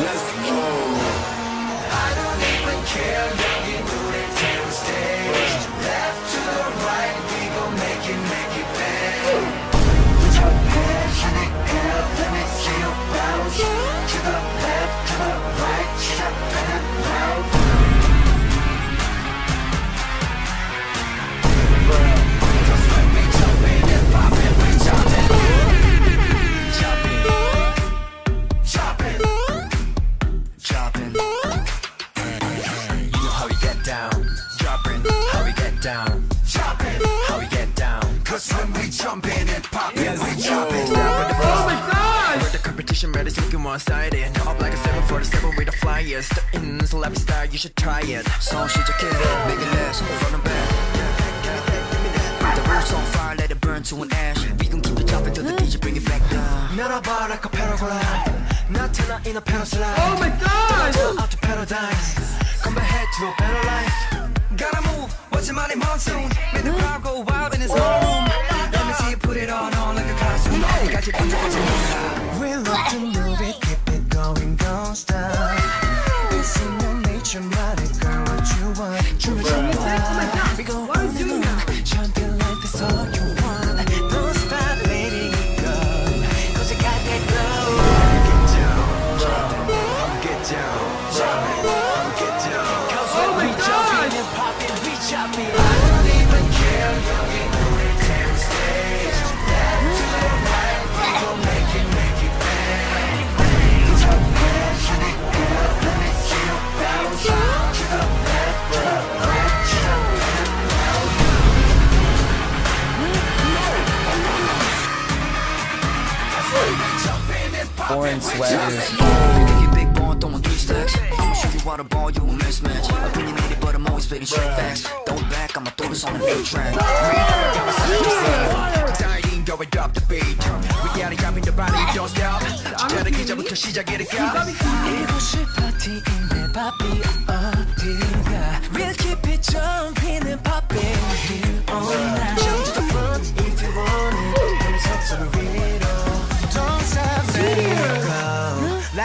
Las Cause when we jump in and pop it, yes. we jump it. Oh my gosh! Where the competition ready, red you looking one-sided Up like a 747 with the flyest. In celebrity style, you should try it. So she just kill it, make it last From the back, the roof's on fire, let it burn to an ash. We gon' keep it jumping till the DJ bring it back down. Not about like a paraglide Not till in a paraslide Oh my God! Out to paradise. Come ahead to a better life. Gotta move, what's your money monsoon. Make the crowd go wild in its own. 끝까지 번져보지 We love to move it, keep it going, don't stop. It's in your nature, body, girl, what you want 춤을 춰봐 Oh my god, we go on the look Something like this all you want. Don't stop letting it go. Cause you got that glow Get down, drop. It, get down, drop. It, get down. Cause when we jumpin' and poppin', we joppin' Foreign sweaters. Big, big ball, throwing three stacks. I'ma shoot you out a ball, you a mismatch. Opinionated, but I'm always spitting straight facts. Don't back, I'ma throw this on an eight track. Anxiety, go and drop the beat. Reality, dropping the body, don't stop. 기다려 기자부터 시작이니까. 이곳이 파티인데 바삐 어디가? We'll keep it jumping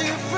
you